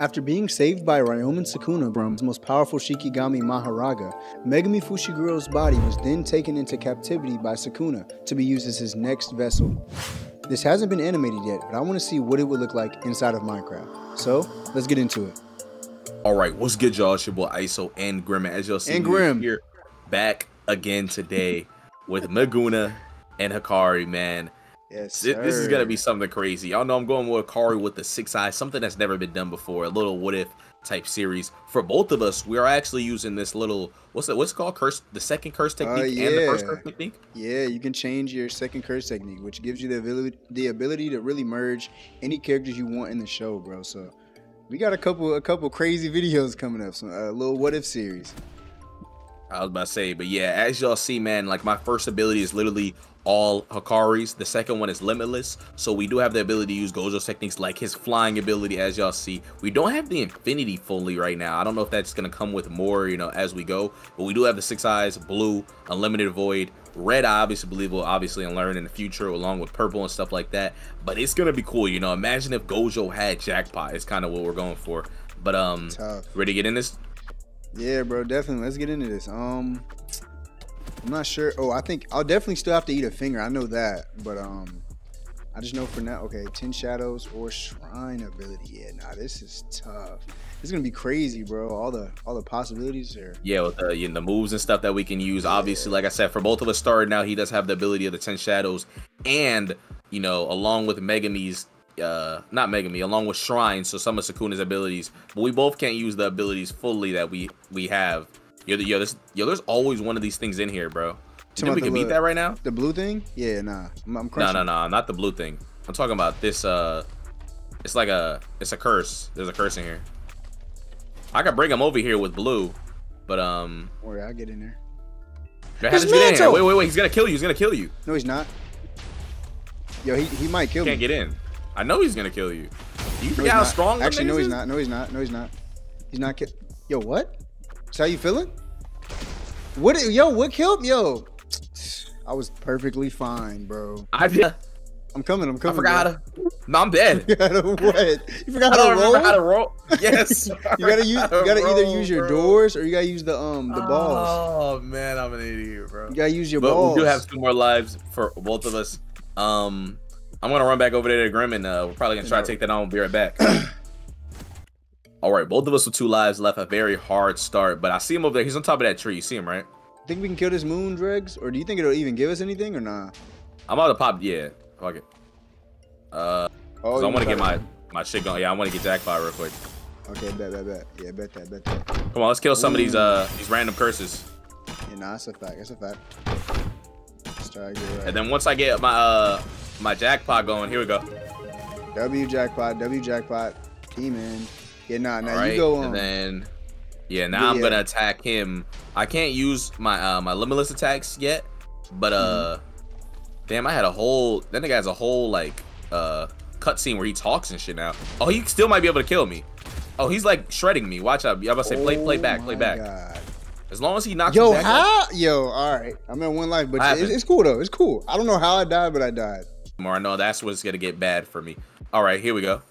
After being saved by Ryomen Sukuna from his most powerful Shikigami Mahoraga, Megumi Fushiguro's body was then taken into captivity by Sukuna to be used as his next vessel. This hasn't been animated yet, but I want to see what it would look like inside of Minecraft. So, let's get into it. All right, what's good, y'all? It's your boy ISO and Grim. As y'all see, And Grim. here back again today with Meguna and Hakari, man. Yes, Thi- This is gonna be something crazy. Y'all know I'm going with Hakari with the six eyes, something that's never been done before. A little what if type series for both of us. We are actually using this little what's it? What's it called? Curse, the second curse technique and the first Uh, curse technique. Yeah, you can change your second curse technique, which gives you the ability the ability to really merge any characters you want in the show, bro. So we got a couple a couple crazy videos coming up, some a little what if series. I was about to say, but yeah, as y'all see, man, like my first ability is literally all Hakari's. The second one is limitless. So we do have the ability to use Gojo's techniques like his flying ability, as y'all see. We don't have the infinity fully right now. I don't know if that's gonna come with more, you know, as we go. But we do have the six eyes, blue, unlimited void, red. I obviously believe we'll obviously learn in the future, along with purple and stuff like that. But it's gonna be cool, you know. Imagine if Gojo had jackpot. It's kind of what we're going for. But um, Tough. ready to get in this? Yeah, bro, definitely. Let's get into this. Um, I'm not sure. Oh, I think I'll definitely still have to eat a finger. I know that, but um, I just know for now. Okay, ten shadows or shrine ability. Yeah, nah, this is tough. This is gonna be crazy, bro. All the all the possibilities here. Yeah, with the, you know, the moves and stuff that we can use. Obviously, like I said, for both of us starting now, he does have the ability of the Ten Shadows, and you know, along with Megumi's, uh, not Megami, along with Shrine, so some of Sukuna's abilities. But we both can't use the abilities fully that we we have. Yo, yo, this, yo, there's always one of these things in here, bro. You think we can the beat that right now? The blue thing? Yeah, nah. I'm, I'm No, crushing. no, no, not the blue thing. I'm talking about this. Uh, it's like a, it's a curse. There's a curse in here. I could bring him over here with blue, but um. Don't I'll get in there. There has His to get in here. Wait, wait, wait. He's gonna kill you. He's gonna kill you. No, he's not. Yo, he, he might kill you. Can't me. get in. I know he's gonna kill you. You No, forget how strong. Actually, no, he's is? not. No, he's not. No, he's not. He's not. Ki- yo, what? Is how you feeling? What? Yo, what killed? Yo, I was perfectly fine, bro. I, I I'm coming. I'm coming. I forgot how to. No, I'm dead. You gotta what? You forgot I how to roll? how to roll. Yes. you gotta use. You gotta either use your bro. doors or you gotta use the um the balls. Oh man, I'm an idiot, bro. You gotta use your But balls. we do have two more lives for both of us. Um, I'm gonna run back over there to Grim, and uh, we're probably gonna try to take that on. We'll be right back. All right, both of us with two lives left. A very hard start, but I see him over there. He's on top of that tree. You see him, right? Think we can kill this moon dregs, or do you think it'll even give us anything or nah? I'm about to pop. Yeah, fuck it. Uh, Oh, I want to get my my shit going. Yeah, I want to get jackpot real quick. Okay, bet, bet, bet. Yeah, bet that, bet that. Come on, let's kill some of these uh these random curses. Yeah, nah, that's a fact. That's a fact. Let's try to get right. And then once I get my uh my jackpot going, here we go. W jackpot, W jackpot, demon. Yeah, nah, now right, you go on. and then yeah, now Yeah, I'm yeah. gonna attack him. I can't use my uh my limitless attacks yet, but uh, Mm-hmm. damn, I had a whole. That nigga has a whole like uh cutscene where he talks and shit now. Oh, he still might be able to kill me. Oh, he's like shredding me. Watch out. I'm about to say play play Oh back, play back. God. As long as he knocks Yo, me back up- how? Yo, all right. I'm at one life, but it's, it's cool though. It's cool. I don't know how I died, but I died. more. I know that's what's gonna get bad for me. All right, here we go.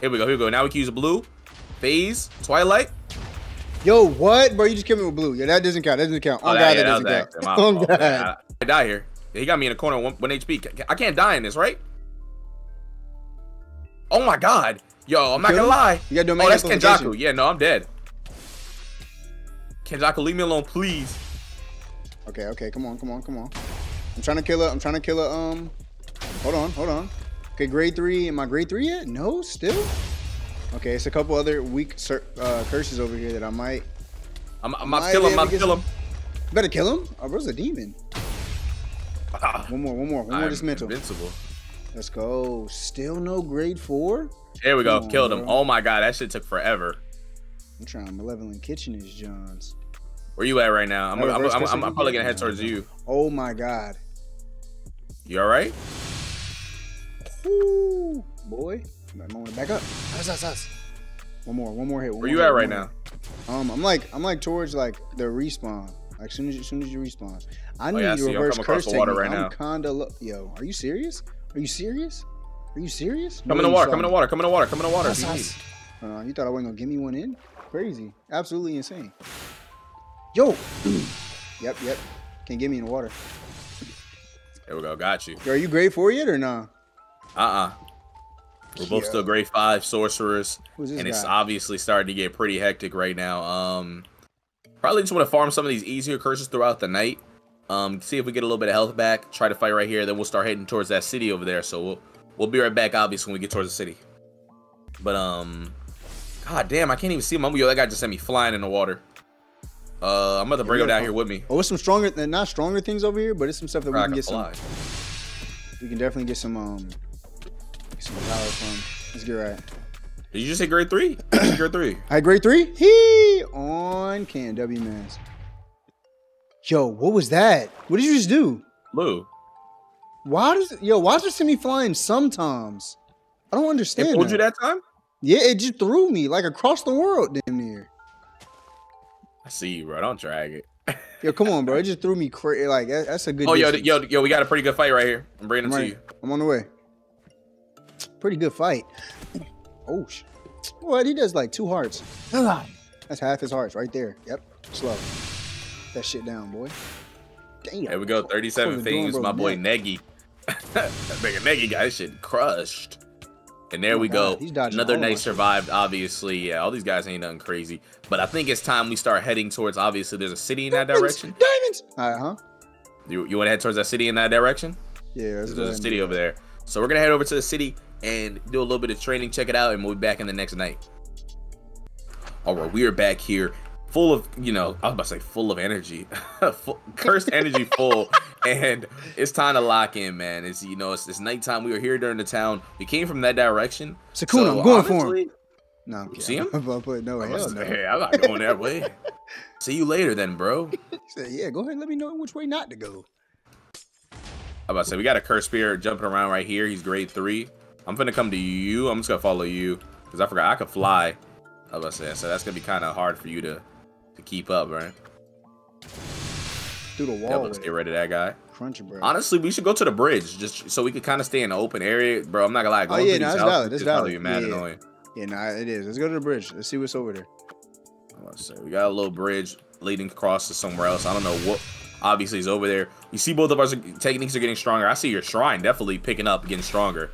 Here we go. Here we go. Now we can use blue, phase, twilight. Yo, what, bro? You just killed me with blue. Yeah, that doesn't count. That doesn't count. Oh, Oh, God, that- yeah, that doesn't count. Oh fault, God. I, die here. He got me in a corner, one, one HP. I can't die in this, right? Oh my god. Yo, I'm not gonna lie. You got Oh, that's. Kenjaku. Yeah, no, I'm dead. Kenjaku, leave me alone, please. Okay, okay, come on, come on, come on. I'm trying to kill her. I'm trying to kill her. Um, hold on, hold on. Okay, grade three. Am I grade three yet? No, still. Okay, it's a couple other weak uh, curses over here that I might. I'm, I'm Might kill him. I'm able about to to kill him. You better kill him. Oh, bro's a demon. One more, one more, one more I'm dismantle. invincible. Let's go. Still no grade four. There we go. Come on, Killed him. bro. Oh my god, that shit took forever. I'm trying malevolent kitchen is John's. Where you at right now? I'm, I'm, I'm, I'm probably gonna head towards you. Oh my god. You all right? Ooh, boy. I'm gonna back up. Us, us, us. One more, one more hit. one Where more you hit, at right now? hit. Um, I'm like, I'm like towards like the respawn. Like soon as, you, soon as you respawn, I need Oh, yeah, to see. I'm reverse coming across curse the water technique. right I'm now. kinda lo- yo. Are you serious? Are you serious? Are you serious? Come in the water. Come in the water. Come in the water. Come in the water. That's us. Uh, you thought I wasn't gonna give me one in? Crazy. Absolutely insane. Yo. yep, yep. Can't get me in the water. There we go. Got you. Yo, are you great for it or nah? Uh-uh. We're both still grade five sorcerers. and guy? it's obviously starting to get pretty hectic right now. Um probably just want to farm some of these easier curses throughout the night. Um, see if we get a little bit of health back. Try to fight right here. Then we'll start heading towards that city over there. So we'll we'll be right back, obviously, when we get towards the city. But um, god damn, I can't even see him. Yo, that guy just sent me flying in the water. Uh, I'm about to bring him down here with me. Oh, it's some stronger, not stronger things over here, but it's some stuff that we can, get fly. some. We can definitely get some um, some power from. Let's get right. Did you just say grade three? grade three. I grade three. He on can W mans. Yo, what was that? What did you just do? Lou. Why does yo? Why does it send me flying sometimes? I don't understand. It pulled that. you that time? Yeah, it just threw me like across the world, damn near. I see you, bro. Don't drag it. yo, come on, bro. It just threw me crazy. Like that's a good. Oh, distance. yo, yo, yo, we got a pretty good fight right here. I'm bringing it to you. I'm on the way. Pretty good fight. Oh, what? He does like two hearts. That's half his hearts right there. Yep. Slow. That shit down, boy. Damn. There we go. 37 things. My boy Negi. that nigga Negi got his shit crushed. And there oh we God. go. Another night survived, obviously. Yeah, all these guys ain't nothing crazy. But I think it's time we start heading towards, obviously, there's a city in that direction. Diamonds! All right, huh? You, you want to head towards that city in that direction? Yeah, there's a city over there. So we're going to head over to the city and do a little bit of training, check it out, and we'll be back in the next night. All right, we are back here full of, you know, I was about to say full of energy, full, cursed energy full, and it's time to lock in, man. It's, you know, it's, it's nighttime. We were here during the town. We came from that direction. Sukuna, so, I'm going for him. No, I'm see him? But no, hell no. Hey, I'm not going that way. See you later, then, bro. said, "Yeah, go ahead. and Let me know which way not to go." I'm about to say we got a curse spear jumping around right here. He's grade three. I'm gonna come to you. I'm just gonna follow you because I forgot I could fly. I was to so that's gonna be kind of hard for you to to keep up, right? Through the wall. Yeah, let's get rid of that guy. Crunchy, bro. Honestly, we should go to the bridge just so we could kind of stay in the open area, bro. I'm not gonna lie. Oh, going oh yeah, no, that's valid. That's valid. Be mad yeah, annoying. Yeah, nah, it is. Let's go to the bridge. Let's see what's over there. Let's say we got a little bridge leading across to somewhere else. I don't know what obviously is over there. You see both of our techniques are getting stronger. I see your shrine definitely picking up, getting stronger.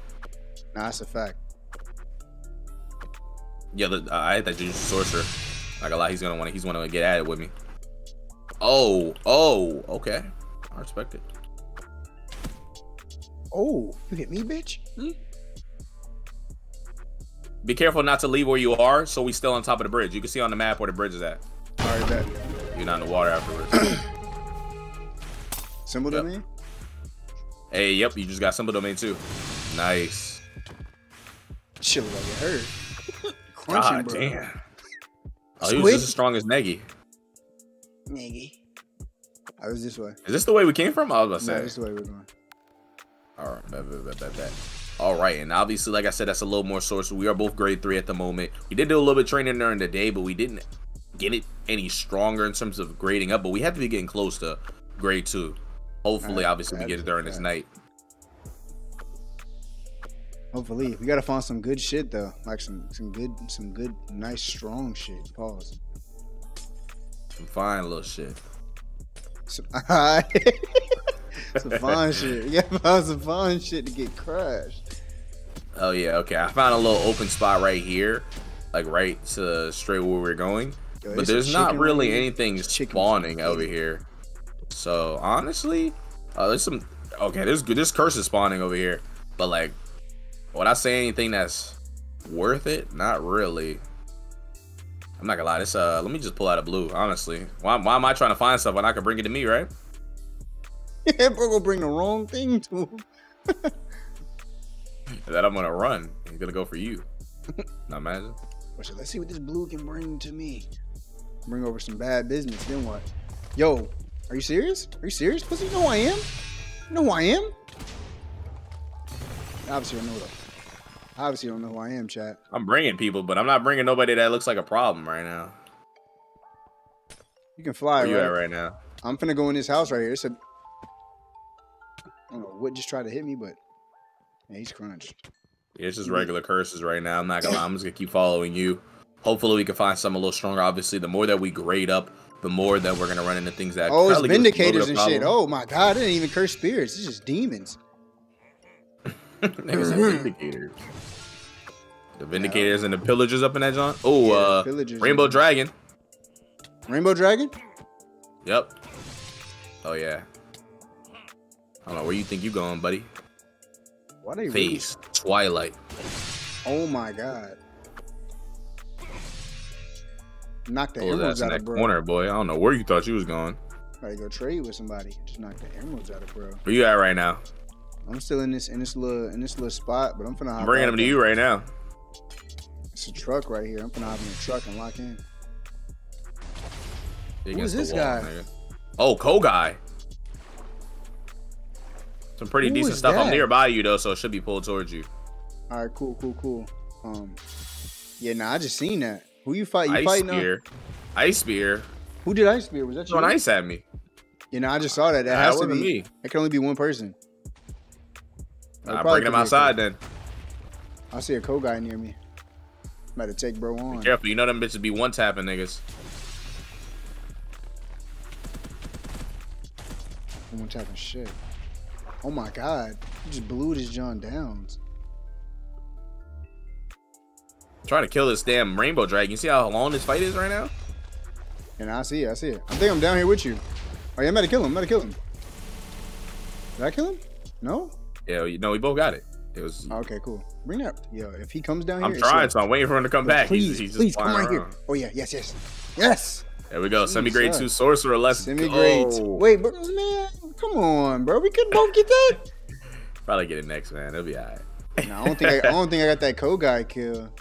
Nah, that's a fact. Yeah, the, uh, I had that Jujutsu Sorcerer. Like a lot, he's gonna want to. He's gonna get at it with me. Oh, oh, okay. I respect it. Oh, you hit me, bitch. Hmm? Be careful not to leave where you are, so we still on top of the bridge. You can see on the map where the bridge is at. All right, bet. You're not in the water afterwards. symbol yep. domain. Hey, yep, you just got simple domain too. Nice. Shit like it hurt. God bro. damn. Oh, he was just as strong as Negi. Negi. I was this way. Is this the way we came from? I was about to say. No, this is the way we're going. All right, bet, bet, bet, bet, bet. All right, and obviously, like I said, that's a little more source. We are both grade three at the moment. We did do a little bit of training during the day, but we didn't get it any stronger in terms of grading up. But we have to be getting close to grade two. Hopefully, right, obviously, we get it during this night. Hopefully, we gotta find some good shit though, like some some good some good nice strong shit. Pause. Some fine little shit. Some, some fine shit. Yeah, find some fine shit to get crushed. Oh yeah, okay. I found a little open spot right here, like right to straight where we're going. Yo, but there's not really anything spawning over here. So honestly, uh, there's some. Okay, there's this curse is spawning over here, but like would I say anything that's worth it? Not really. I'm not gonna lie. This uh, let me just pull out a blue. Honestly, why, why am I trying to find stuff when I can bring it to me, right? Yeah, bro, gonna bring the wrong thing to him. that I'm gonna run. He's gonna go for you. Not imagine. Let's see what this blue can bring to me. Bring over some bad business. Then what? Yo, are you serious? Are you serious? Pussy, you know who I am? You know who I am? Obviously, I know though. Obviously, you don't know who I am, chat. I'm bringing people, but I'm not bringing nobody that looks like a problem right now. You can fly. Where right? you at right now? I'm finna go in this house right here. It's a. I don't know what just tried to hit me, but yeah, he's crunched. Yeah, it's just regular curses right now. I'm not gonna lie. I'm just gonna keep following you. Hopefully, we can find something a little stronger. Obviously, the more that we grade up, the more that we're gonna run into things that. Oh, it's probably give us a little bit vindicators and shit. Oh my god, it didn't even curse spirits. It's just demons. Niggas said vindicators. The vindicators and the pillagers up in that joint. Oh, Yeah, uh, Rainbow and- Dragon. Rainbow Dragon? Yep. Oh yeah. I don't know where you think you going, buddy. Why they really- Face Twilight. Oh my god. Knock the Oh, that's emeralds in out that of bro. corner, boy. I don't know where you thought you was going. Gotta go trade with somebody. Just knock the emeralds out of bro. Where you at right now? I'm still in this in this little in this little spot, but I'm finna hop I'm bringing them to you right now. It's a truck right here. I'm finna hop in the truck and lock in. You're Who is this wall, guy? nigga. Oh, Kogai. Some pretty Who decent is stuff. I'm nearby you though, so it should be pulled towards you. All right, cool, cool, cool. Um, yeah, nah, I just seen that. Who you fight? You Ice fighting? uh, spear. Ice spear. Who did ice spear? Was that you? Throwing ice at me. You know, I just saw that. That Nah, has it to be. wasn't me. It can only be one person. I'm bringing be outside then. I see a co guy near me. To take bro on. Be Careful, you know them bitches be one tapping niggas. I'm tapping shit. Oh my god. You just blew this John Downs. Trying to kill this damn rainbow dragon. You see how long this fight is right now? And I see it, I see it. I think I'm down here with you. Oh yeah, I'm about to kill him. I'm about to kill him. Did I kill him? No? Yeah, you know we both got it. It was. Okay, cool. Bring it up. Yo, if he comes down here, I'm trying, so I'm waiting for him to come back. Please, he's, he's just please come right here. Oh yeah, yes, yes, yes. There we go. Semi grade two sorcerer. Let's Semi grade. go. Wait, bro, man, come on, bro. We could both get that. Probably get it next, man. It'll be alright. no, I don't think I, I don't think I got that co guy kill.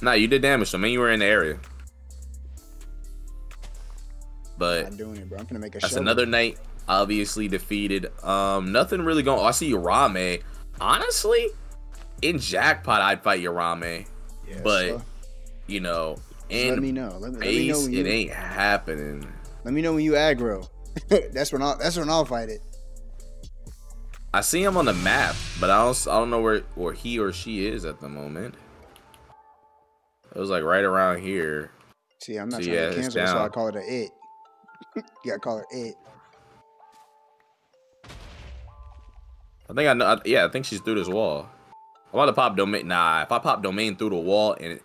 Nah, you did damage, so I mean, you were in the area. But I'm doing it, bro. I'm gonna make a that's show. another night. Obviously defeated. Um, nothing really going. I see Rame. Honestly, in jackpot, I'd fight Yarame. Yeah, but so, You know, just let me know. Let me, let me know when you. it ain't happening. Let me know when you aggro. that's when I'll. That's when I'll fight it. I see him on the map, but I don't. I don't know where where he or she is at the moment. It was like right around here. See, I'm not So, trying yeah, to cancel, so I call it a it. yeah, gotta call it it. I think I know. I- Yeah, I think she's through this wall. I'm about to pop domain. Nah, if I pop domain through the wall and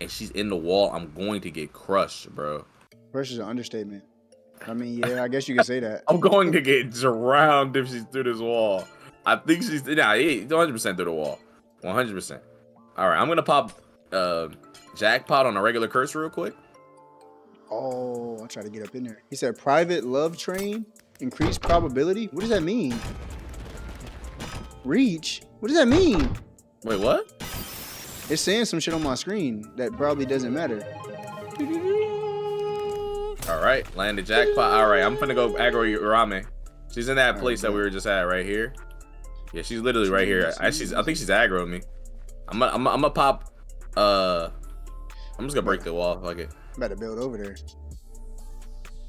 and she's in the wall, I'm going to get crushed, bro. First is an understatement. I mean, yeah, I guess you could say that. I'm going to get drowned if she's through this wall. I think she's nah, 100 percent through the wall, 100. percent All right, I'm gonna pop uh jackpot on a regular curse real quick. Oh, I'll try to get up in there. He said private love train, increased probability. What does that mean? Reach? What does that mean? Wait, what? It's saying some shit on my screen that probably doesn't matter. All right, landed jackpot. All right, I'm gonna go aggro Uraume. She's in that place that we were just at right here. Yeah, she's literally right here. I, she's, I think she's aggroing me. I'm gonna, I'm gonna, I'm gonna pop. Uh, I'm just gonna break the wall. Fuck it. Better build over there.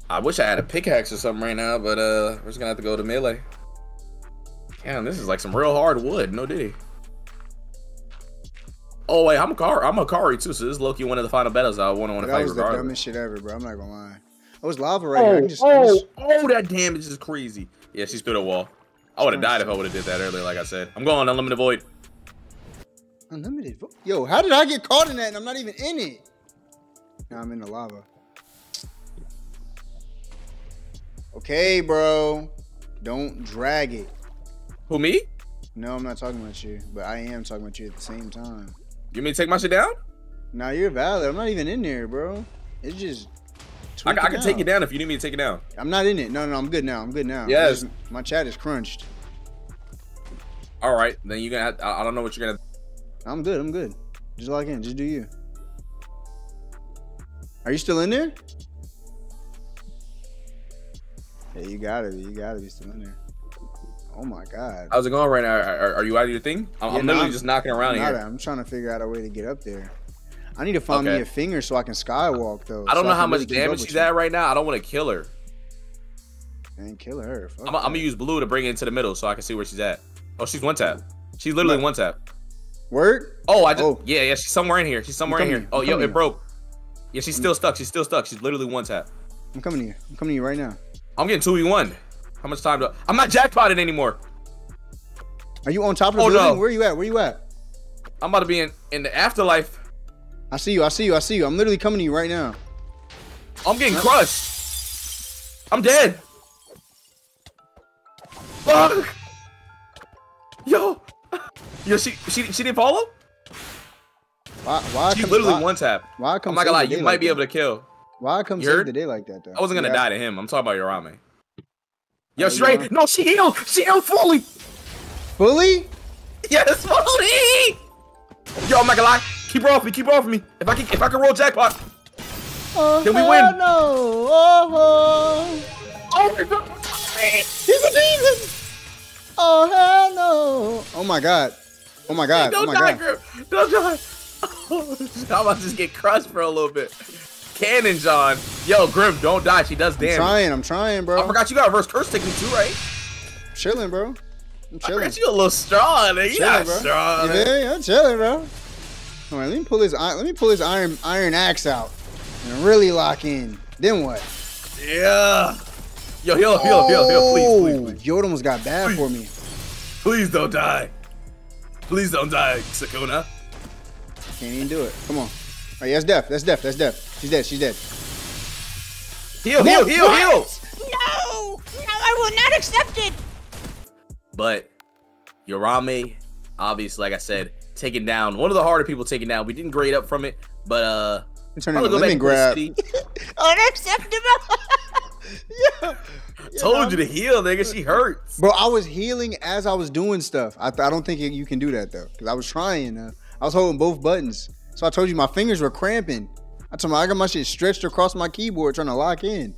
I wish I had a pickaxe or something right now, but uh, we're just gonna have to go to melee. Damn, this is like some real hard wood. No diddy. Oh wait, I'm a car. I'm a Kari too, so this is Loki one of the final battles I want to want to That fight was the regardless. dumbest shit ever, bro. I'm not gonna lie. Oh, it's lava right here. Oh, can just, oh, just- oh, that damage is crazy. Yeah, she's through the wall. I would have died if I would have did that earlier, like I said. I'm going unlimited void. unlimited. vo- Yo, how did I get caught in that and I'm not even in it? Now I'm in the lava. Okay, bro. Don't drag it. Who me? No, I'm not talking about you, but I am talking about you at the same time. You mean take my shit down? Now you're valid. I'm not even in there, bro. It's just. I, I can take it down if you need me to take it down. I'm not in it. No, no, I'm good now. I'm good now. Yes. Just- my chat is crunched. All right, then you're gonna. Have, I, I don't know what you're gonna. I'm good. I'm good. Just log in. Just do you. Are you still in there? Yeah, you gotta be. You gotta be still in there. Oh my god. How's it going right now? Are, are- you out of your thing? I'm, Yeah, I'm no, literally I'm- just knocking around I'm, here. I'm trying to figure out a way to get up there. I need to find me a finger so I can skywalk though. I don't so know how much really keep up damage she's at right now. I don't want to kill her. And kill her. Fuck I'm, I'm gonna use blue to bring it into the middle so I can see where she's at. Oh, she's one tap. She's literally Look. one tap. Word? Oh, I just Oh. yeah, yeah. She's somewhere in here. She's somewhere in here. here. Oh, yo, it here. broke. Yeah, she's still stuck. She's still stuck. She's literally one tap. I'm coming to you. I'm coming to you right now. I'm getting two v one. How much time do I... I'm not jackpotted anymore? Are you on top of the Oh, building? no. Where are you at? Where are you at? I'm about to be in in the afterlife. I see you. I see you. I see you. I'm literally coming to you right now. I'm getting crushed. I'm dead. Fuck. Yo. Yo, she she she didn't follow? Why? Why? She come, literally why, one tap. Why I come? I'm not gonna lie, you might like be that? able to kill. Why I come You save heard? the day like that though? I wasn't gonna Yeah. die to him. I'm talking about Uraume. Yo, Oh, she's you right. are? No, she healed. She healed fully. Fully? Yes, fully. Yo, I'm not gonna lie. Keep her off me. Keep her off me. If I can, if I can roll jackpot. Oh, Then we hell win. No. Oh, oh, Oh my god. he's a demon. Oh hell no. Oh my god. Oh my god. Don't oh my die, god. Grim. Don't die. I'm about to just get crushed for a little bit. Cannon John. Yo, Grim, don't die. She does I'm damage. trying. I'm trying, bro. I forgot you got a reverse curse technique too, right? chilling, bro. I'm I chilling. forgot you a little strong. Nigga. You Chilling, not bro. strong. Nigga. I'm chilling, bro. All right, let me pull this. Let me pull this iron iron axe out and really lock in. Then what? Yeah. Yo, heal, heal, heal, heal. Please, please, Oh, please. Yoda almost got bad for me. Please don't die. Please don't die, Sukuna. Can't even do it. Come on. All right, yeah, that's death. That's death. That's death. She's dead. She's dead. Heal, heal, heal, What? heal. No, no, I will not accept it. But Uraume, obviously, like I said, taken down. One of the harder people taken down. We didn't grade up from it, but uh, Let me turn probably into go back lemon grab. city. Unacceptable. yeah. Told you to heal, nigga. She hurts. Bro, I was healing as I was doing stuff. I, th- I don't think you can do that though, because I was trying. Uh, I was holding both buttons, so I told you my fingers were cramping. I told my I got my shit stretched across my keyboard trying to lock in.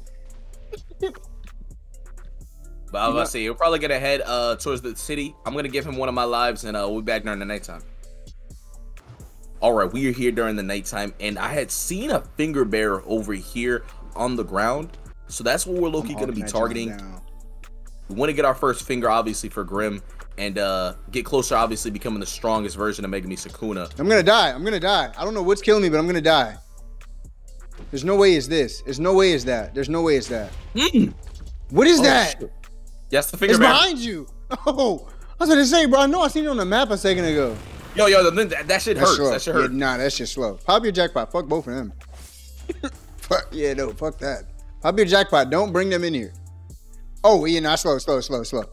But I was about to say, we're probably gonna head uh towards the city. I'm gonna give him one of my lives, and uh, we'll be back during the nighttime. All right, we are here during the nighttime, and I had seen a finger bear over here on the ground, so that's what we're I'm gonna be targeting. We want to get our first finger, obviously, for Grim, and uh get closer, obviously, becoming the strongest version of Megumi Sukuna. I'm gonna die. I'm gonna die. I don't know what's killing me, but I'm gonna die. There's no way it's this. There's no way it's that. There's no way it's that. Mm. What is Oh, that? shit. Yes, the finger It's bearer. behind you. Oh, I was gonna say, bro. I know I seen it on the map a second ago. Yo, yo, that, that, that shit That's hurts. slow. That shit Yeah, nah, that shit slow. Pop your jackpot. Fuck both of them. fuck yeah, no, fuck that. Pop your jackpot. Don't bring them in here. Oh yeah, nah, slow, slow, slow, slow.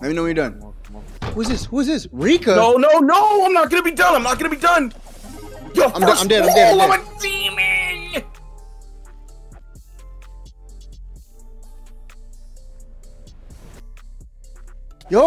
Let me know when you're done. Who's this? Who's this? Rika. No, no, no! I'm not gonna be done. I'm not gonna be done. Yo, I'm first I'm dead, I'm dead, I'm roll, dead. a demon. Yo,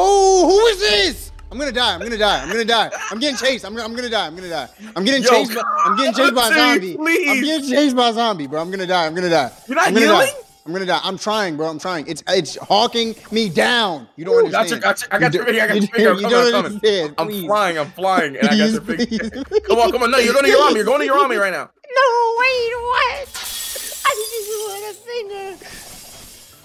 who is this? I'm gonna die. I'm gonna die. I'm gonna die. I'm getting chased. I'm, I'm gonna die. I'm gonna die. I'm getting Yo, chased. By, I'm getting chased by a dude, zombie. I'm getting chased by a zombie, bro. I'm gonna die. I'm gonna die. You're not I'm healing? Die. I'm gonna die. I'm trying, bro. I'm trying. It's it's hawking me down. You don't Ooh, got your- understand. got your- I got You your finger, I got your finger. I'm You coming, coming. I'm Please. flying. I'm flying, and I got your please. Come on, come on. No, you're going to your army. You're going to your army right now. No, wait, what? I just want a finger.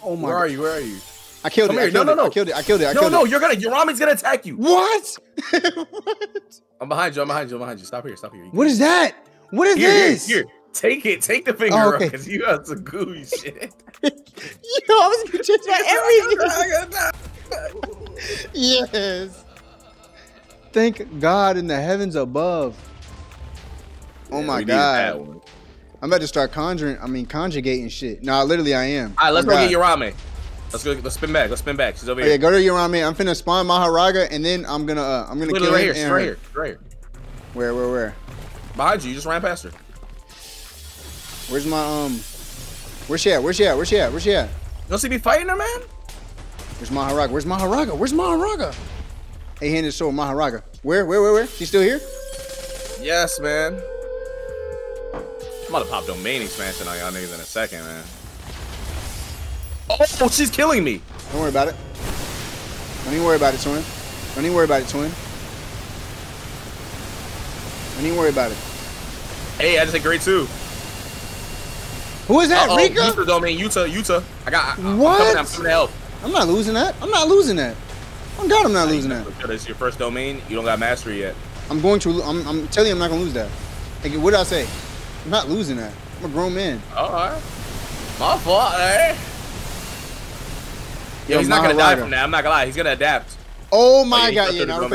Oh my Where god. are you? Where are you? I killed Come it. here. I killed No, no, no. I killed it. I killed it. I No, killed no, it. you're gonna. Your army's gonna attack you. What? what? I'm behind you. I'm behind you. I'm behind you. Stop here. Stop here. What is that? What is Here, here, here. Take it. Take the finger, Oh, okay. because you got some gooey shit. Yo, I was gonna change my everything. yes. Thank God in the heavens above. Oh Yeah, my we needed that God. I'm about to start conjuring. I mean, conjugating shit. Nah, literally, I am. All right, let's Oh, go God. get Uraume. Let's go. Let's spin back. Let's spin back. She's over Oh, here. yeah, go to Uraume. I'm finna spawn Mahoraga, and then I'm gonna, uh, I'm gonna Literally kill right him here. Right her. here. Right here. Where, where, where? Behind you. You just ran past her. Where's my um? Where's she at? Where's she at? Where's she at? Where's she at? You don't see me fighting her, man? Where's Mahoraga? Where's Mahoraga? Where's Mahoraga? Hey, handed sword, Mahoraga. Where, where, where, where? She's still here? Yes, man. I'm about to pop domain expansion on y'all niggas in a second, man. Oh, she's killing me. Don't worry about it. Don't even worry about it, twin. Don't even worry about it, twin. Don't even worry about it. Hey, I just hit grade two. Who is that? Uh-oh, Rika? Yuta domain, Yuta, Yuta. I got. I, I'm What? coming, I'm coming to help. I'm not losing that. I'm not losing that. Oh God, I'm not losing that. It's your first domain. You don't got mastery yet. I'm going to. I'm, I'm telling you, I'm not gonna lose that. Like, what did I say? I'm not losing that. I'm a grown man. All right. My fault, eh? Yo, Yo, he's not gonna die from that. I'm not gonna lie. He's gonna adapt. Oh my he God! Yeah, now no,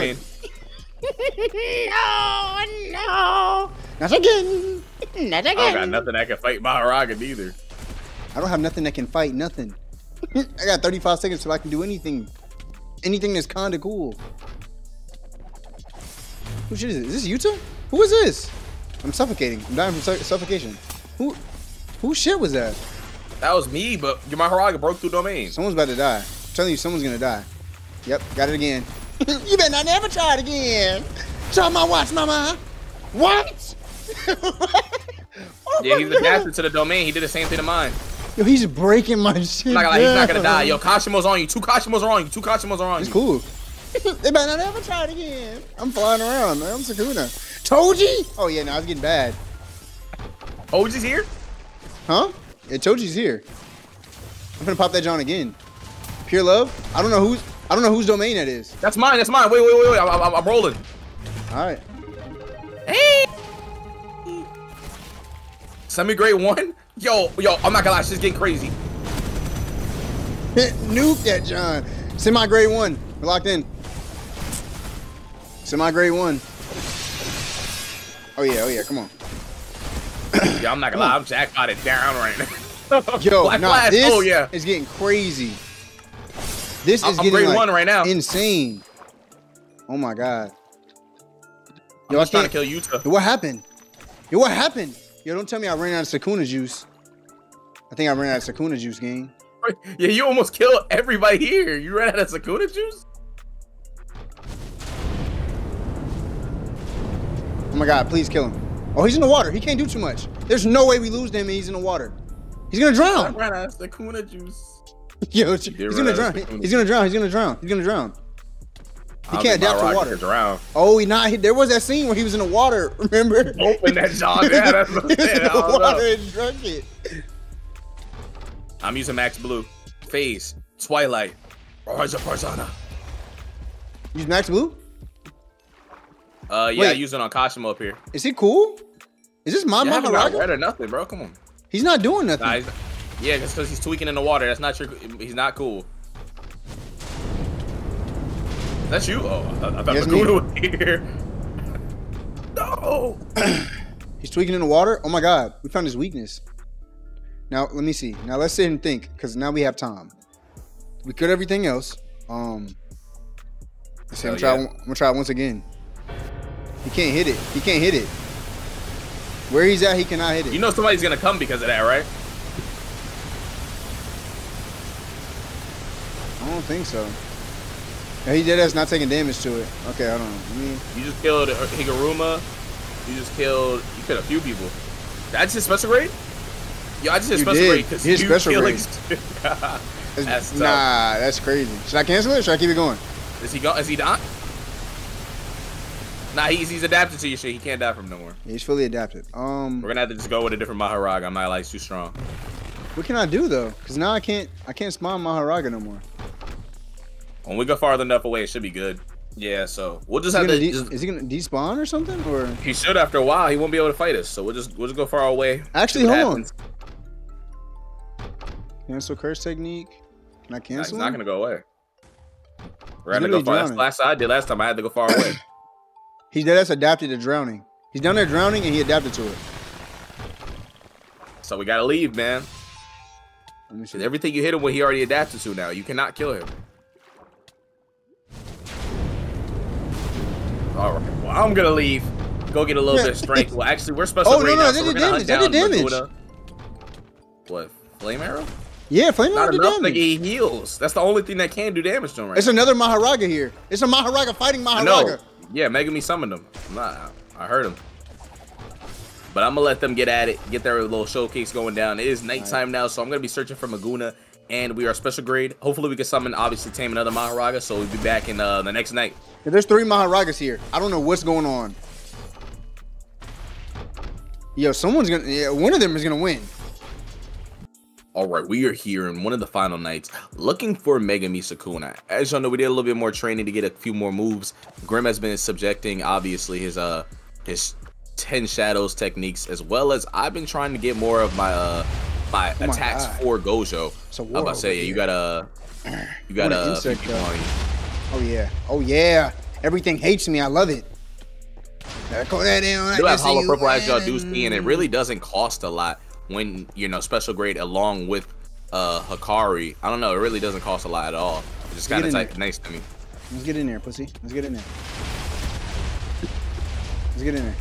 no. Not again. Not I don't got nothing that can fight Mahoraga neither. I don't have nothing that can fight nothing. I got 35 seconds so I can do anything. Anything that's kinda cool. Who shit is it? Is this Yuta? Who is this? I'm suffocating. I'm dying from su- suffocation. Who who shit was that? That was me, but your Mahoraga broke through domain. Someone's about to die. I'm telling you, someone's gonna die. Yep, got it again. you better not never try it again. Try my watch, mama. What? Oh Yeah, he's God. adapted to the domain. He did the same thing to mine. Yo, he's breaking my shit. I'm not gonna he's not gonna die. Yo, Kashimo's on you. Two Kashimos are on you. Two Kashimos are on It's you. cool. they better not ever try it again. I'm flying around, man. I'm Sukuna. Toji? Oh yeah, now it's getting bad. Oji's here? Huh? Yeah, Toji's here. I'm gonna pop that John again. Pure love? I don't know who's I don't know whose domain that is. That's mine. That's mine. Wait, wait, wait, wait. I'm, I'm, I'm rolling. Alright. Hey. Semi grade one. Yo, yo. I'm not gonna lie. Shit's getting crazy. Nuke that John. Semi grade one. We're locked in. Semi grade one. Oh yeah, oh yeah, come on. Yeah, I'm not gonna lie. I'm jackpotted down right now. Yo, Black nah, this Oh yeah. is getting crazy. This I'm- is I'm getting grade like, one right now. insane. Oh my god. I'm Yo, I just trying to kill Yuta. Yo, what happened? Yo, what happened? Yo, don't tell me I ran out of Sukuna juice. I think I ran out of Sukuna juice, gang. Yeah, you almost killed everybody here. You ran out of Sukuna juice. Oh my god, please kill him. Oh, he's in the water. He can't do too much. There's no way we lose him and he's in the water. He's gonna drown. I ran out of Sukuna juice. Yo, he's gonna run out drown. He's gonna drown. He's gonna drown. He's gonna drown. He can't adapt to water. Oh, he not. He, there was that scene where he was in the water. Remember? Open that jaw. Yeah, that's what I'm He was in saying. I don't know. and drunk it. I'm using Max Blue. Phase. Twilight. Raja Parzana. Use Max Blue. Uh, yeah, I Wait. use it on Kashimo up here. Is he cool? Is this my Yeah, haven't red or nothing, bro. Come on. He's not doing nothing. Nah, yeah, just because he's tweaking in the water. That's not your. He's not cool. That's you? Oh, I, thought- I thought Yes, Laguna was here. No. He's tweaking in the water. Oh my god, we found his weakness. Now let me see. Now let's sit and think, because now we have time. We could everything else. Um, let's see, I'm, try, yeah. I'm gonna try once again. He can't hit it. He can't hit it. Where he's at, he cannot hit it. You know somebody's gonna come because of that, right? I don't think so. Yeah, he did. That's not taking damage to it. Okay, I don't know. You just killed Higuruma. You just killed. You killed a few people. That's his special grade. Yo, I just hit You special did. grade because you special killing. That's- That's tough. nah, that's crazy. Should I cancel it? Or should I keep it going? Is he go? Is he not? Nah, he's he's adapted to your shit. He can't die from no more. Yeah, he's fully adapted. Um, We're gonna have to just go with a different Mahoraga. Not like too strong. what can I do though? Because now I can't. I can't spawn Mahoraga no more. When we go far enough away, it should be good. Yeah, so we'll just have gonna just- is he gonna despawn or something? Or he should after a while. He won't be able to fight us. So we'll just we'll just go far away. Actually, hold on. cancel curse technique? Can I Nah, he's cancel? not gonna go away. We're gonna go far. That's drowning. last I did last time. I had to go far away. He's dead. That's adapted to drowning. He's down there drowning and he adapted to it. so we gotta leave, man. Let me see. 'Cause Everything you hit him with, he already adapted to now. You cannot kill him. All right. Well, I'm gonna leave. Go get a little bit of strength. Well, actually, we're special Oh, no, no, now, that so did damage, that did damage. Laguna. What? Flame arrow? Yeah, flame Not arrow did enough. damage. He heals. That's the only thing that can do damage to him right It's now. another Mahoraga here. It's a Mahoraga fighting. Mahoraga. Yeah, Megumi summoned him. I'm not, I heard him. But I'm gonna let them get at it, get their little showcase going down. It is nighttime now, so I'm gonna be searching for Meguna, and we are special grade. Hopefully, we can summon, obviously, tame another Mahoraga, so we'll be back in uh, the next night. Yeah, There's three Mahoragas here. I don't know what's going on. Yo, someone's gonna. Yeah, one of them is gonna win. All right, we are here in one of the final nights looking for Megumi Sukuna. As y'all know, we did a little bit more training to get a few more moves. Grim has been subjecting, obviously, his uh his 10 shadows techniques, as well as I've been trying to get more of my uh Oh attacks God. for Gojo. It's I'm about to say, yeah, you gotta you gotta insect, people though. on you. Oh yeah. Oh yeah. Everything hates me. I love it. Echo that in. I do have hollow purple as y'all do see, and it really doesn't cost a lot when you know special grade along with uh Hakari. I don't know, it really doesn't cost a lot at all. It's just kind of like nice to me. Let's get in there, pussy. Let's get in there. Let's get in there.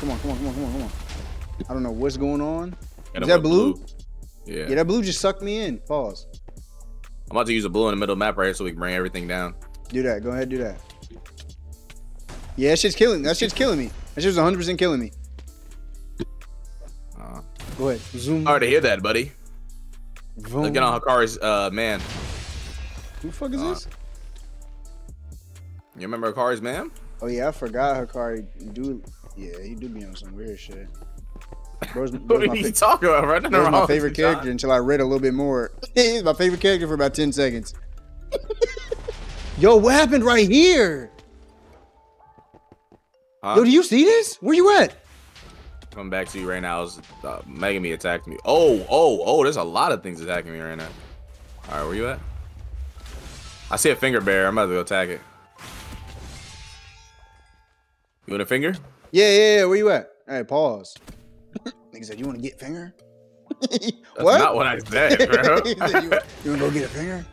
Come on, come on, come on, come on, come on. I don't know what's going on. Is that with blue? Yeah. Yeah, that blue just sucked me in. Pause. I'm about to use a blue in the middle of the map right here so we can bring everything down. Do that. Go ahead, do that. Yeah, that shit's killing. That shit's killing me. That shit's 100 percent killing me. Uh, Go ahead. Zoom. sorry to hear that, buddy. Vroom. Get on Hakari's uh man. Who the fuck is Uh, this? You remember Hakari's man? Oh yeah, I forgot Hakari. Dude, yeah, he do be on some weird shit. Bro's, What are you talking about? Bro's around my favorite time. character until I read a little bit more. He's my favorite character for about 10 seconds. Yo, what happened right here? Huh? Yo, do you see this? Where you at? Coming back to you right now. Is, uh, Megumi attacked me. Oh, oh, oh! There's a lot of things attacking me right now. All right, where you at? I see a finger bear. I'm about to go attack it. You want a finger? Yeah, yeah, yeah. Where you at? All right, pause. Nigga said, you want to get finger? That's what? not what I said, bro. Said, you, you want to go get a finger?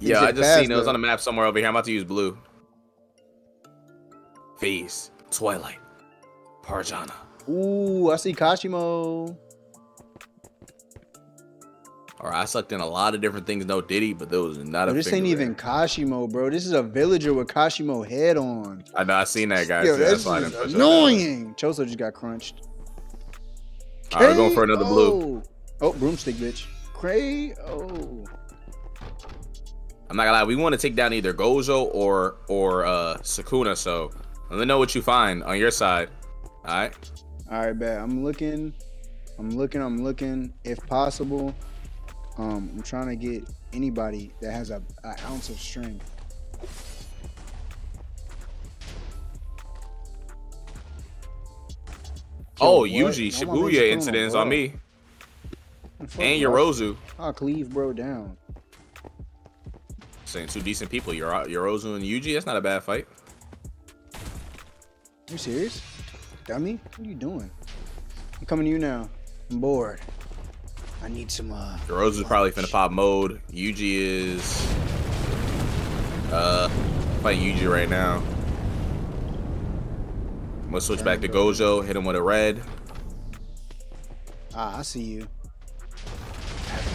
yeah, I just seen it was on the map somewhere over here. I'm about to use blue. Phase, Twilight, Parjana. Ooh, I see Kashimo. All right, I sucked in a lot of different things. No Diddy, but there was not Bro, a. this ain't even bear. Kashimo, bro. This is a villager with Kashimo head on. I know. I seen that guy. Yo, too. That's this why I is didn't push up that way. annoying. Choso just got crunched. All right, we're going for another blue. Oh, broomstick, bitch. Cray. Oh. I'm not gonna lie, we want to take down either Gojo or or uh Sukuna, so let me know what you find on your side. Alright? All right, bet. I'm looking. I'm looking. I'm looking. If possible, um, I'm trying to get anybody that has a, a ounce of strength. Oh, what? Yuji, Why am I Shibuya incidents on me. And. Yorozu. I'll cleave bro down. Saying two decent people, Yoro- Yorozu and Yuji, that's not a bad fight. You serious? Dummy? What are you doing? I'm coming to you now. I'm bored. I need some uh Yorozu's probably finna pop mode. Yuji is uh fighting Yuji right now. I'm gonna switch back to Gojo, hit him with a red. Ah, I see you.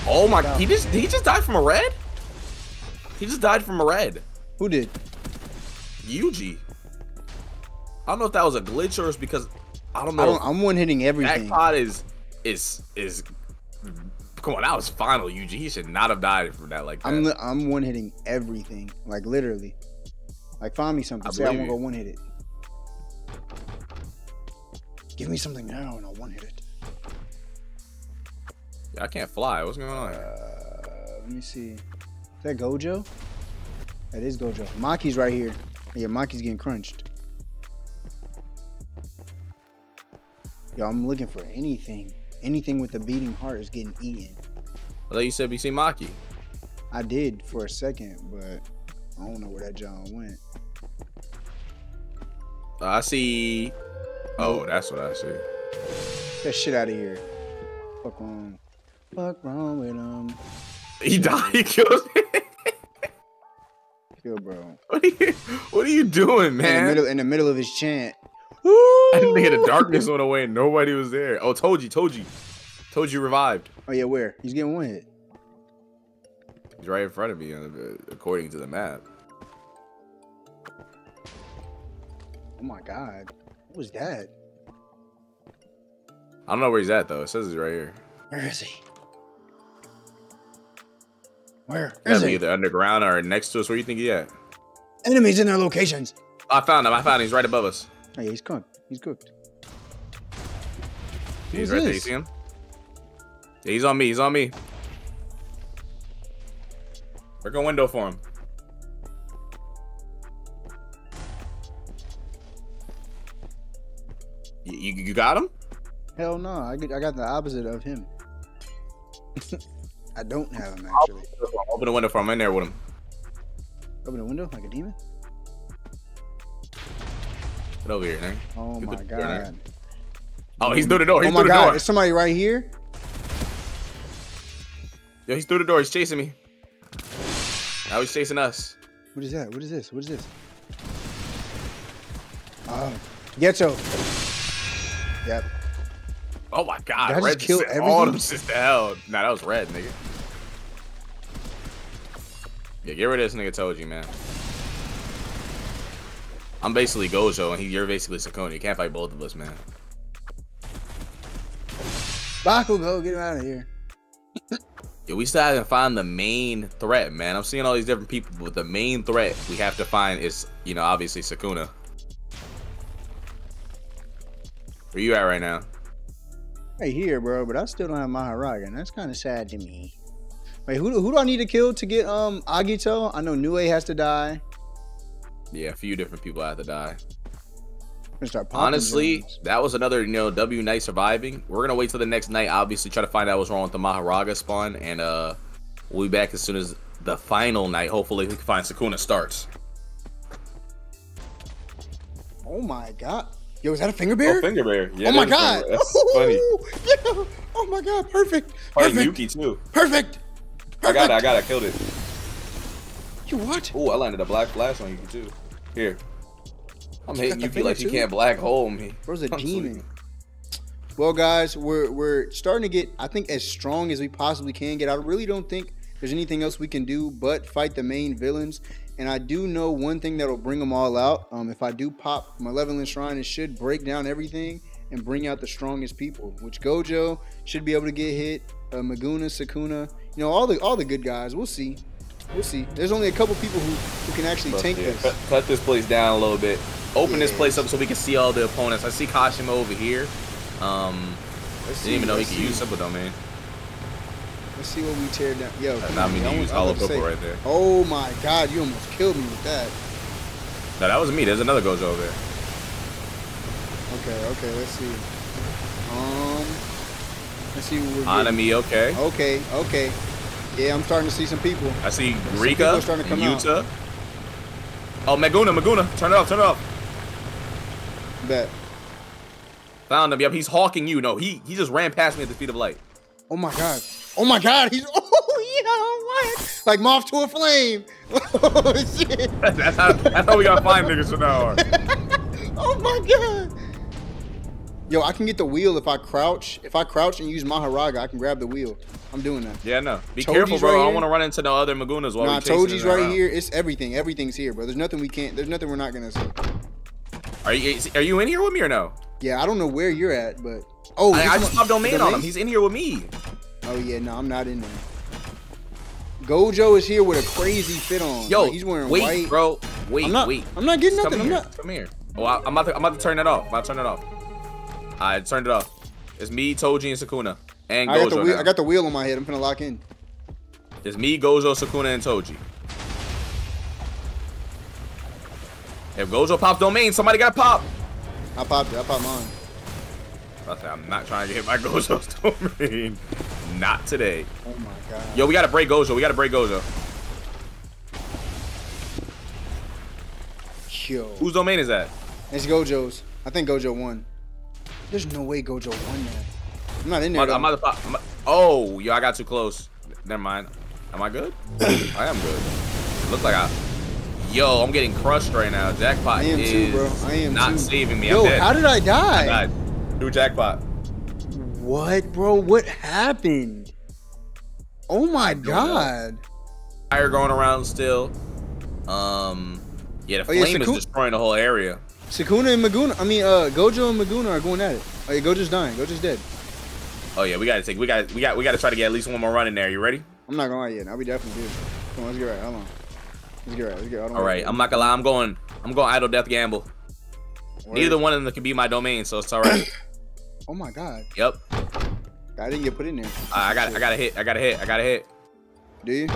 Oh my he just he just died from a red? He just died from a red. Who did? Yuji. I don't know if that was a glitch or it's because I don't know. I I'm one hitting everything. Jackpot is is is come on, that was final Yuji. He should not have died from that like that. I'm I'm one hitting everything. Like literally. Like find me something. I Say I believe want to you. go one hit it. Give me something now and I'll one hit it. Yeah, I can't fly. What's going on? Uh, let me see. Is that Gojo? That is Gojo. Maki's right here. Yeah, Maki's getting crunched. Yo, I'm looking for anything. Anything with a beating heart is getting eaten. I thought you said you BC Maki. I did for a second, but I don't know where that John went. I see. Oh, that's what I see. Get that shit out of here. Fuck wrong. Fuck wrong with him. He died. He killed. Kill, bro. what, are you, what are you doing, In the man? middle, in the middle of his chant. I didn't think the darkness went away and nobody was there. Oh, told you, told you, told you revived. Oh yeah, where? He's getting one hit. He's right in front of me, uh, according to the map. Oh my god. Was that? I don't know where he's at though. It says he's right here. Where is he? Where is he? either underground or next to us. Where you think he at? Enemies in their locations. I found him. I found him. He's right above us. Oh yeah, he's cooked. He's cooked. He's right there. You see him? Yeah, he's on me. He's on me. Break a window for him. You, you, got him? Hell no, I I got the opposite of him. I don't have him actually. Open the window for him. I'm in there with him. Open the window like a demon. Get over here, man. Oh Get my the door there. god. Oh, he's through the door. He's oh my god, is somebody right here? Yo, he's through the door. He's chasing me. Now he's chasing us. What is that? What is this? What is this? Oh, Ghetto. Yep. Oh my god. Did I Red kill sent everything? all them to hell. Nah, that was red, nigga. Yeah, get rid of this nigga told you, man. I'm basically Gojo, and he, you're basically Sukuna. You can't fight both of us, man. Bakugo, get him out of here. Yeah, we still haven't found the main threat, man. I'm seeing all these different people, but the main threat we have to find is, you know, obviously Sukuna. Where you at right now? Right here, bro, but I still don't have Mahoraga, and that's kind of sad to me. Wait, who, do- who do I need to kill to get um Agito? I know Nue has to die. Yeah, a few different people have to die. Start Honestly, that was another, you know, W night surviving. We're gonna wait till the next night, obviously, try to find out what's wrong with the Mahoraga spawn, and uh we'll be back as soon as the final night. Hopefully, we can find Sukuna starts. Oh my god. Yo, is that a finger oh, bear? Oh, finger bear. Yeah, oh my god. That's funny. yeah. Oh my god, perfect. Perfect. Yuki too. Perfect. I got it. I got it. I killed it. You what? Oh, I landed a black flash on Yuki too. Here. I'm hitting the Yuki like she too? can't black hole me. Bro's a I'm demon. Well, guys, we're we're starting to get, I think, as strong as we possibly can get. I really don't think there's anything else we can do but fight the main villains. And I do know one thing that'll bring them all out. Um, if I do pop Malevolent Shrine, it should break down everything and bring out the strongest people. Which Gojo should be able to get hit. Uh, Meguna, Sukuna, you know, all the all the good guys. We'll see. We'll see. There's only a couple people who, who can actually But, tank yeah, this. cut, cut this place down a little bit. Open this place up so we can see all the opponents. I see Kashimo over here. Um, Let's didn't even know he let's could see. use Simple Domain. Let's see what we tear down. Yo, come Not on, me I to was- use I Hollow was about Purple say- right there. Oh my god, you almost killed me with that. No, that was me. There's another Gojo over there. Okay, okay, let's see. Um, let's see what we're getting. Anami, okay. Okay, okay. Yeah, I'm starting to see some people. I see Rika and starting to come out. Yuta. Oh, Meguna, Meguna. Turn it off, turn it off. Bet. Found him. Yep, he's hawking you. No, he he just ran past me at the speed of light. Oh my god. Oh my god, he's oh yeah, what? Like moth to a flame. Oh shit. that's how that's how we gotta find niggas from now on. Oh my god. Yo, I can get the wheel if I crouch. If I crouch and use Mahoraga, I can grab the wheel. I'm doing that. Yeah, no. Be Toji's careful, bro. right I don't want to run into no other Megunas while Nah, we chasing Toji's right around. here. It's everything. Everything's here, bro. There's nothing we can't. There's nothing we're not gonna see. Are you are you in here with me or no? Yeah, I don't know where you're at, but oh, I, I just popped domain on him. He's in here with me. Oh yeah, no, I'm not in there. Gojo is here with a crazy fit on. Yo, Like, he's wearing wait, white. bro. Wait, I'm not. wait. I'm not getting Come nothing. I'm not. Come here. Oh, I, I'm about to I'm about to turn it off. I'm about to turn it off. I turned it off. It's me, Toji, and Sukuna, and I got the Gojo. wheel. now. I got the wheel on my head. I'm gonna lock in. It's me, Gojo, Sukuna, and Toji. If Gojo pops domain, somebody got pop. I popped it. I popped mine. I'm not trying to get my Gojo's domain. Not today. Oh my god. Yo, we gotta break Gojo. We gotta break Gojo. Yo. Whose domain is that? It's Gojo's. I think Gojo won. There's no way Gojo won that. I'm not in there. I'm. I'm about to pop. I'm oh, yo, I got too close. Never mind. Am I good? I am good. Looks like I. Yo, I'm getting crushed right now. Jackpot I am is too, bro. I am not too. saving me. Yo, I'm dead. how did I I die? died. Do jackpot. What, bro? What happened? Oh my god. Fire going around still. Um, yeah, the Oh, yeah, flame Saku- is destroying the whole area. Sukuna and Meguna. I mean, uh, Gojo and Meguna are going at it. Oh yeah, Gojo's dying. Gojo's dead. Oh yeah, we gotta take. We got. We got. We got to try to get at least one more run in there. You ready? I'm not going out yet. I'll be definitely do. Come on, let's get right. Hold on. Let's get right. Let's get right. All right. I'm not gonna lie. I'm going. I'm going idle death gamble. Neither one of them can be my domain, so it's all right. Oh my god. yep. I didn't get put in there. I got I got a hit. I got a hit. I got a hit. Do you?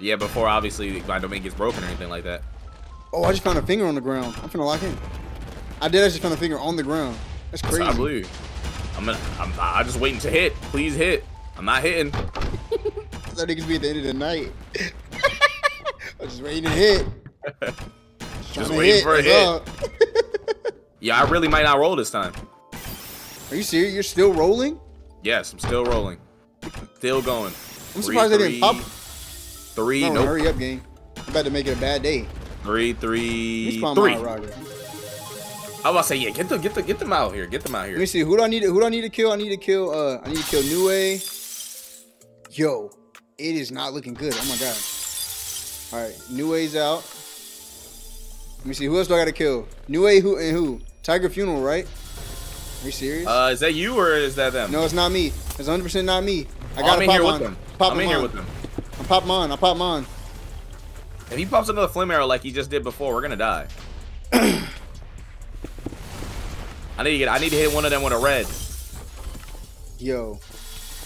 Yeah, before obviously my domain gets broken or anything like that. Oh, I just found a finger on the ground. I'm finna lock in. I did. I just found a finger on the ground. That's crazy. I believe. I'm gonna. I'm. I just waiting to hit. Please hit. I'm not hitting. That niggas be at the end of the night. I'm just waiting to hit. Just waiting for a that's hit. Yeah, I really might not roll this time. Are you serious? You're still rolling? Yes, I'm still rolling. Still going. I'm surprised they didn't pop. Three. No, nope. hurry up, game. I'm about to make it a bad day. Three. Three. Three. I was about to say yeah. Get them. Get the. Get them out here. Get them out here. Let me see. Who do I need? To, who do I need to kill? I need to kill. Uh, I need to kill Nue. Yo, it is not looking good. Oh my god. All right, Nue's out. Let me see. Who else do I got to kill? Nue who and who? Tiger Funeral, right? Are you serious? Uh, is that you or is that them? no, it's not me. It's 100 percent not me. I Oh, got I'm to in pop here on. with them. Pop I'm in here on. with them. I'm pop on. I pop on. If he pops another flame arrow like he just did before, we're gonna die. I need to get. I need to hit one of them with a red. Yo,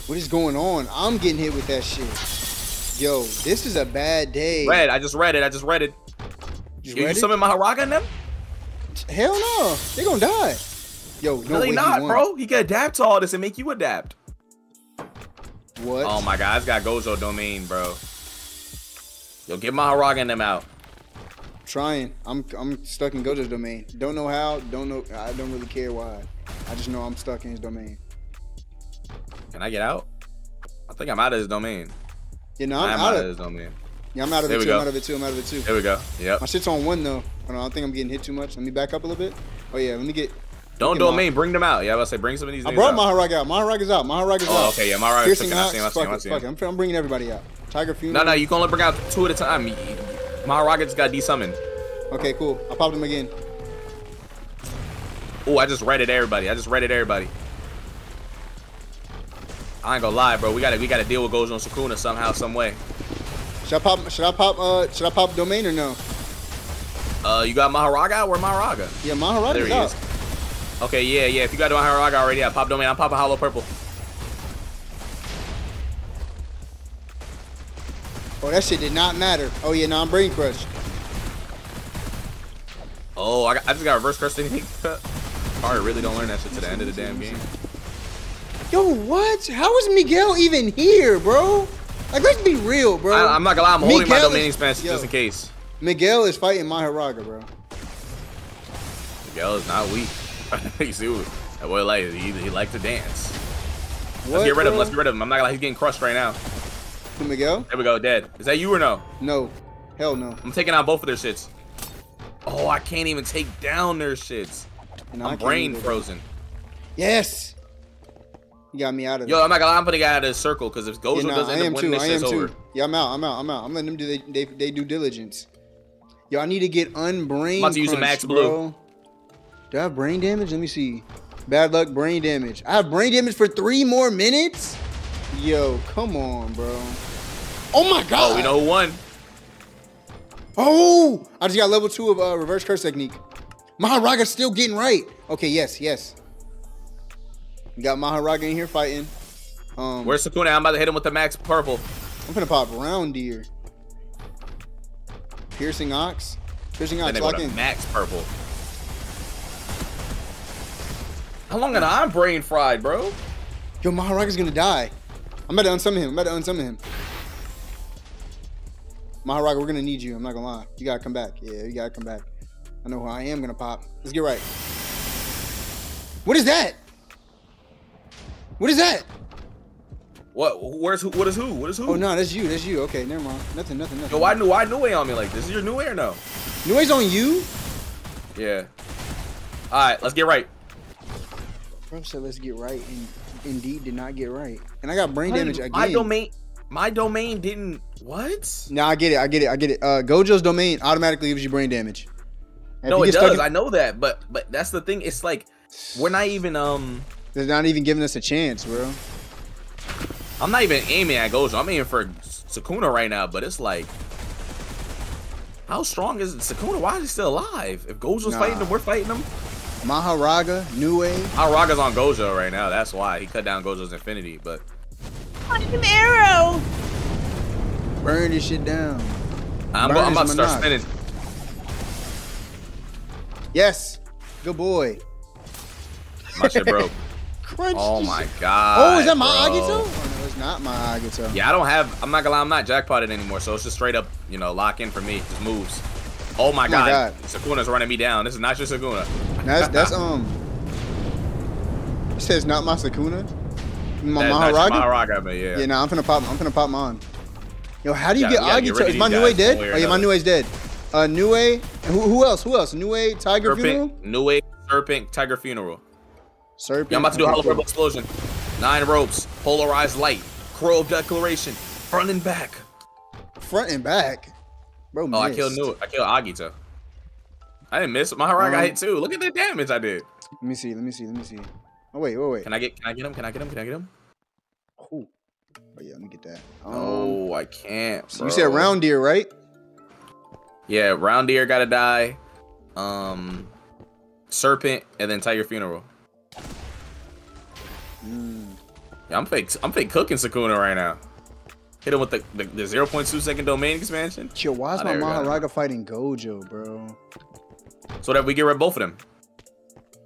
what is going on? I'm getting hit with that shit. Yo, this is a bad day. Red. I just read it. I just read it. You You, summon Mahoraga in them? Hell no, they gonna die. Yo, no, No, he not, won. bro. He can adapt to all this and make you adapt. What? Oh my god, it's got Gozo domain, bro. Yo, get Mahoraga in them out. Trying. I'm I'm stuck in Gojo's domain. Don't know how. Don't know. I don't really care why. I just know I'm stuck in his domain. Can I get out? I think I'm out of his domain. You know, I'm I'm, out out of his domain. Yeah, I'm out of There it too. go. I'm out of it too. I'm out of it too. There we go. Yep. My shit's on one though. I don't, I don't think I'm getting hit too much. Let me back up a little bit. Oh yeah, let me get. Don't domain. Bring them out. Yeah, I was say bring some of these. I brought out. Mahoraga out. Mahoraga's out. Mahoraga's Oh, out. okay. Yeah, Mahoraga. Piercing took it. I see him. I Ox. see him. Fuck it. Fuck it. I'm, I'm bringing everybody out. Tiger No, Funeral. no, you can only bring out two at a time. Mahoraga just got desummoned. Okay, cool. I popped him again. Oh, I just redded everybody. I just redded everybody. I ain't gonna lie, bro. We gotta we gotta deal with Gojo and Sukuna somehow, some way. Should I pop? Should I pop? Uh, should I pop domain or no? Uh, you got Mahoraga? Where Mahoraga? Yeah, There Mahoraga's he out. is. Okay, yeah, yeah. If you got Mahoraga already, I pop domain. I'm popping hollow purple. Oh, that shit did not matter. Oh yeah, now I'm brain crushed. Oh, I, got, I just got reverse crushed. Probably really don't learn that shit to the end of the damn game. Yo, what? How is Miguel even here, bro? Like, let's be real, bro. I, I'm not gonna lie. I'm holding my Miguel domain expansion yo. just in case. Miguel is fighting Mahoraga, bro. Miguel is not weak. You see what that boy like? He, he like to dance. What, Let's get rid of him. Let's get rid of him. I'm not gonna lie. He's getting crushed right now. Miguel? There we go. Dead. Is that you or no? No. Hell no. I'm taking out both of their shits. Oh, I can't even take down their shits. No, I'm brain frozen. Yes. You got me out of Yo. I'm not gonna lie. I'm putting out of the circle because if Gojo Yeah, nah, doesn't end up too. winning this, I am it's over. too. Yeah, I'm out. I'm out. I'm out. I'm letting them do they they, they do diligence. Yo, I need to get unbrain. I'm about to use crunched, max blue. bro. Do I have brain damage? Let me see. Bad luck, brain damage. I have brain damage for three more minutes. Yo, come on, bro. Oh my god. Oh, we know who won. Oh, I just got level two of uh, reverse curse technique. Mahoraga's still getting right. Okay, yes, yes. We got Mahoraga in here fighting. Um, Where's Sukuna? I'm about to hit him with the max purple. I'm gonna pop round deer. Piercing ox. Piercing ox. Lock in. max purple. How long am I brain fried, bro? Yo, Mahoraga's gonna die. I'm about to unsummon him. I'm about to unsummon him. Mahoraga, we're gonna need you. I'm not gonna lie. You gotta come back. Yeah, you gotta come back. I know who I am gonna pop. Let's get right. What is that? What is that? What? Where's who? What is who? What is who? Oh no, that's you. That's you. Okay, never mind. Nothing. Nothing. Nothing. Yo, why new? Why new way on me like this? Is your new way or no? Noise on you? Yeah. All right, let's get right. Bro said let's get right, and indeed did not get right. And I got brain damage again. My domain. My domain didn't. What? No, I get it. I get it. I get it. Uh, Gojo's domain automatically gives you brain damage. And No, it does. in- I know that, but but that's the thing. It's like we're not even um. They're not even giving us a chance, bro. I'm not even aiming at Gojo. I'm aiming for Sukuna right now. But it's like, how strong is Sukuna? Why is he still alive? If Gojo's Nah. fighting him, we're fighting him. Mahoraga, Nue. Haraga's on Gojo right now. That's why he cut down Gojo's Infinity. But Quantum arrow. Burn this shit down. I'm, I'm about to start Monarch. spinning. Yes. Good boy. My shit broke. Crunch. Oh my shit. god. Oh, is that my bro. Agito? Oh, no, it's not my Agito. Yeah, I don't have. I'm not gonna lie. I'm not jackpotted anymore. So it's just straight up, you know, lock in for me. Just moves. Oh my, my god. God. Sukuna's running me down. This is not your Sukuna. That's that's um. It says not my Sukuna. My That is not your Mahoraga. Mahoraga, but yeah. Yeah, nah, I'm finna pop. I'm finna pop mine. Yo, how do you get gotta get Is my Nue dead? Oh yeah, my. Nue's dead. Uh, Nue. Who, who else? Who else? Nue, Tiger Funeral, Serpent, New Age, Serpent, Tiger Funeral. Serpent. Yeah, I'm about to do a hollow purple explosion. Nine ropes, polarized light, crow of declaration, front and back. Front and back. Bro, Oh, I killed missed. Nue. I killed Agito. I didn't miss. My Mahoraga Um, hit too. Look at the damage I did. Let me see. Let me see. Let me see. Oh wait, wait, wait. Can I get? Can I get him? Can I get him? Can I get him? Ooh. Oh yeah, let me get that. Um, Oh, I can't. so you said bro. round deer, right? Yeah, round deer gotta die. Um, serpent and then tiger funeral. Mm. Yeah, I'm fake. I'm fake cooking Sukuna right now. Hit him with the the, the 0.2 second domain expansion. Chill. Why is Oh, my there we go. Mahoraga fighting Gojo, bro? So that we get rid of both of them.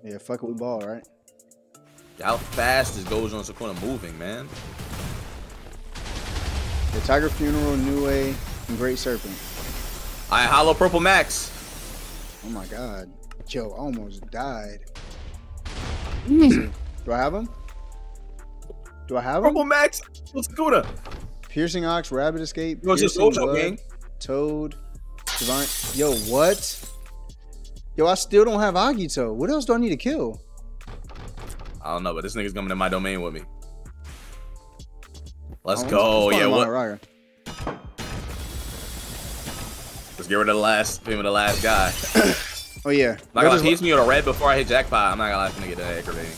Yeah, fuck it, we ball, right? How fast is Gojo and Sukuna moving, man? The Tiger Funeral, Nue, and Great Serpent. I hollow purple max. Oh my god. Yo, I almost died. Mm. Do I have him? Do I have him? Purple max. What's Sukuna? Piercing Ox, Rabbit Escape, No, it's just Piercing Gojo, gang. Toad, Divine. Yo, what? Yo, I still don't have Agito. What else do I need to kill? I don't know, but this nigga's coming in my domain with me. Let's Oh, go. let's Yeah, what? Mahoraga. Let's get rid of the last, him of the last guy. Oh yeah. Not gonna lie, Gojo's- he hits me with a red before I hit jackpot. I'm not gonna lie, it's gonna get that aggravating.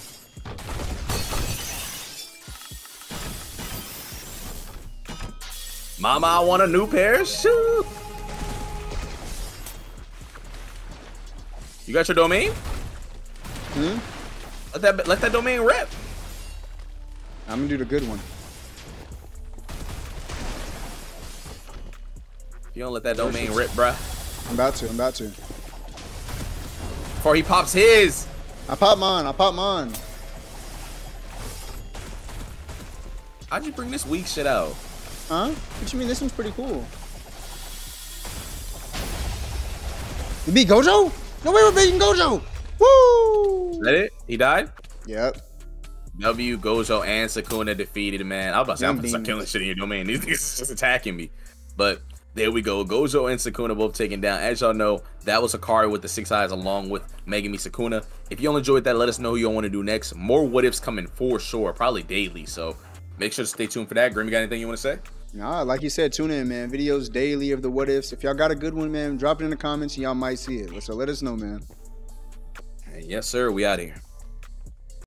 Mama, I want a new pair of shoes. You got your domain? Hmm? Let that let that domain rip. I'm gonna do the good one. You don't let that domain rip, bruh. I'm about to. I'm about to. Before he pops his. I pop mine. I pop mine. How'd you bring this weak shit out? Huh? What you mean? This one's pretty cool. You beat Gojo? No way we're beating Gojo. Woo! Is that it? He died? Yep. W, Gojo, and Sukuna defeated, man. I was about to say, I'm Them gonna start killing shit in your domain. These niggas is just attacking me. But there we go. Gojo and Sukuna both taken down. As y'all know, that was Hakari with the six eyes along with Megumi Sukuna. If you all enjoyed that, let us know who you all want to do next. More what ifs coming for sure, probably daily. So make sure to stay tuned for that. Grim, you got anything you want to say? Nah, like you said, tune in, man. Videos daily of the what ifs. If y'all got a good one, man, drop it in the comments and y'all might see it. So let us know, man. Yes, sir. We out here.